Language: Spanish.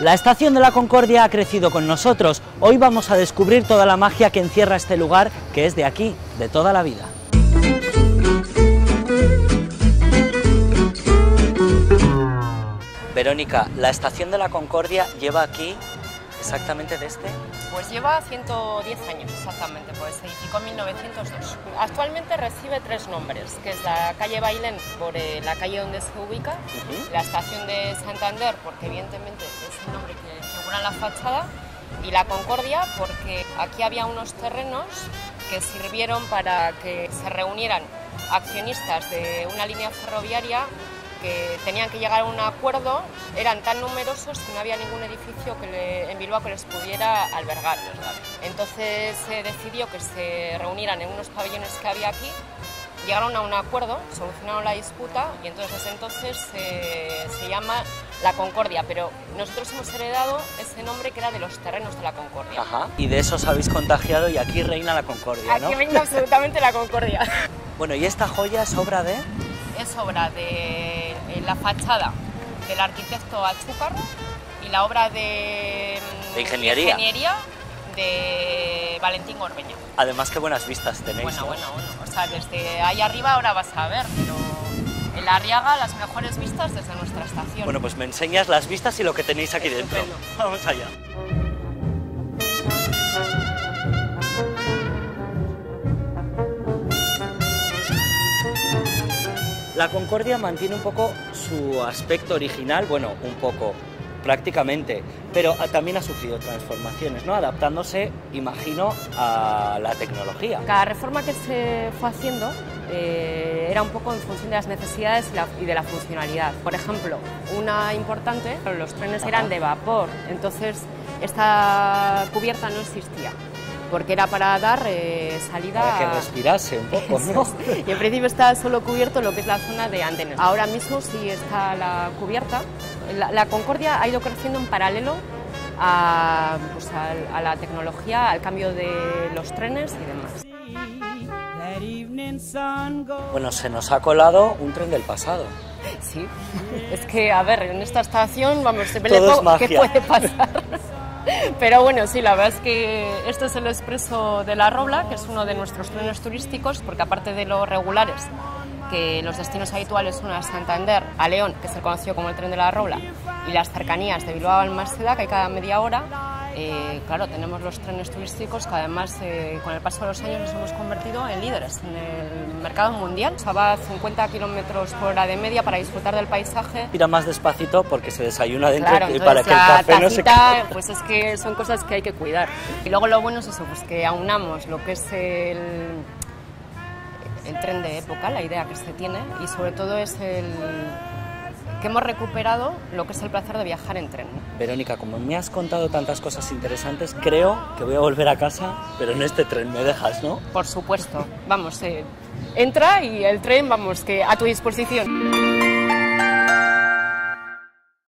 La estación de la Concordia ha crecido con nosotros. Hoy vamos a descubrir toda la magia que encierra este lugar, que es de aquí, de toda la vida. Verónica, la estación de la Concordia lleva aquí exactamente desde... Este? Pues lleva 110 años exactamente, pues se edificó en 1902. Actualmente recibe tres nombres, que es la calle Bailén por eh, la calle donde se ubica, la estación de Santander, porque evidentemente es el nombre que figura en la fachada, y la Concordia, porque aquí había unos terrenos que sirvieron para que se reunieran accionistas de una línea ferroviaria que tenían que llegar a un acuerdo, eran tan numerosos que no había ningún edificio que en Bilbao que les pudiera albergar. Entonces se decidió que se reunieran en unos pabellones que había aquí, llegaron a un acuerdo, solucionaron la disputa y entonces desde entonces se, llama La Concordia, pero nosotros hemos heredado ese nombre que era de los terrenos de la Concordia. Ajá. Y de eso os habéis contagiado y aquí reina la Concordia, ¿no? Aquí reina absolutamente la Concordia. Bueno, ¿y esta joya es obra de...? Es obra de la fachada del arquitecto Achúcar y la obra de, ¿De ingeniería? de Valentín Orbeña. Además, qué buenas vistas tenéis. Bueno, bueno, bueno. O sea, desde ahí arriba ahora vas a ver, pero en la Arriaga las mejores vistas desde nuestra estación. Bueno, pues me enseñas las vistas y lo que tenéis aquí dentro. Vamos allá. La Concordia mantiene un poco su aspecto original, bueno, un poco, prácticamente, pero también ha sufrido transformaciones, ¿no? Adaptándose, imagino, a la tecnología. Cada reforma que se fue haciendo eh, era un poco en función de las necesidades y, de la funcionalidad. Por ejemplo, una importante, los trenes eran de vapor, entonces esta cubierta no existía porque era para dar eh, salida... Para que respirase un poco, ¿no? y en principio está solo cubierto lo que es la zona de andenes. Ahora mismo sí está la cubierta. La, Concordia ha ido creciendo en paralelo a, pues, a, la tecnología, al cambio de los trenes y demás. Bueno, se nos ha colado un tren del pasado. Sí, es que, a ver, en esta estación, vamos, se ve qué puede pasar. Pero bueno, sí, la verdad es que este es el expreso de la Robla, que es uno de nuestros trenes turísticos, porque aparte de los regulares, que los destinos habituales son a Santander, a León, que es el conocido como el tren de la Robla, y las cercanías de Bilbao al Almaceda, que hay cada media hora, eh, claro, tenemos los trenes turísticos que además eh, con el paso de los años nos hemos convertido en líderes en el mercado mundial. O sea, va a 50 kilómetros por hora de media para disfrutar del paisaje. Mira más despacito porque se desayuna dentro y para que el café no se Pues es que son cosas que hay que cuidar. Y luego lo bueno es eso, pues que aunamos lo que es el el tren de época, la idea que se tiene, y sobre todo es el, que hemos recuperado lo que es el placer de viajar en tren. Verónica, como me has contado tantas cosas interesantes, creo que voy a volver a casa, pero en este tren me dejas, ¿no? Por supuesto. Vamos, eh, entra y el tren, vamos, que a tu disposición.